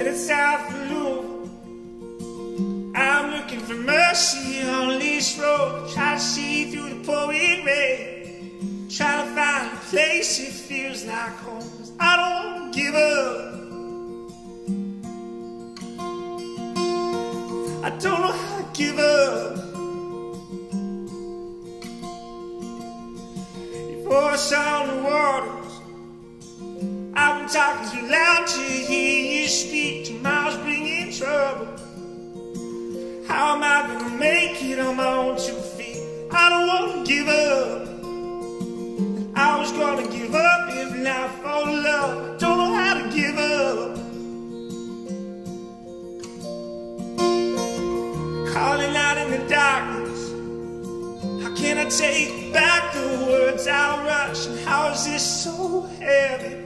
headed south Louisville. I'm looking for mercy on this road. Try to see through the pouring rain. Try to find a place that feels like home. 'Cause I don't give up. I don't know how to give up. Voice on the waters. I've been talking too loud to hear I take back the words I rush? And how is this so heavy?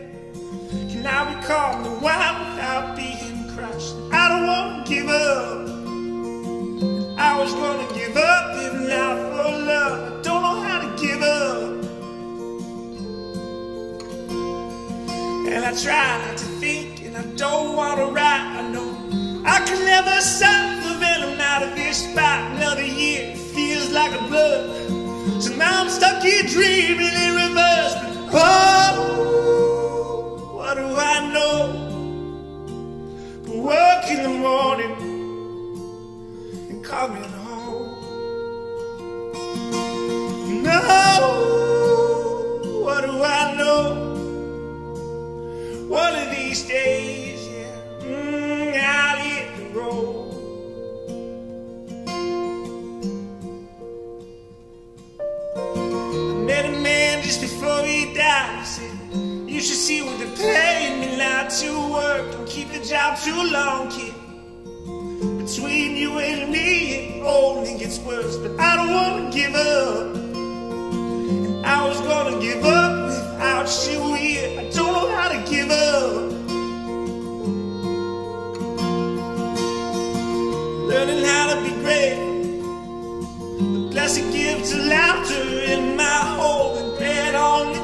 Can I become the wild without being crushed? I don't wanna give up. I was gonna give up if not for love. I don't know how to give up. And I try to think and I don't wanna write. I know I can never suck stuck here dreaming in reverse. Oh, what do I know? Work in the morning and coming home. No, what do I know? One of these days, before he said, You should see what they're paying me not to work. Don't keep the job too long, kid. Between you and me, it only gets worse. But I don't wanna give up. And I was gonna give up without you here. I don't know how to give up. Learning how to be grateful. The blessed gift of laughter in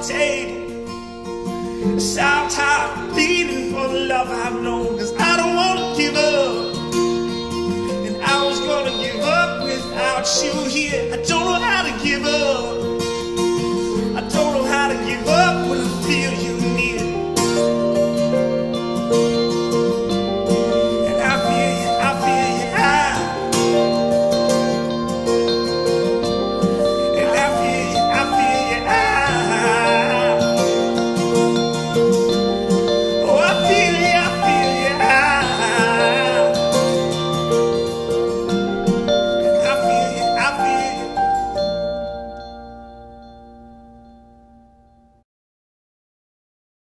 the table. A soft heart pleading for the love I've known. Cause I don't wanna give up. And I was gonna give up without you here. I don't how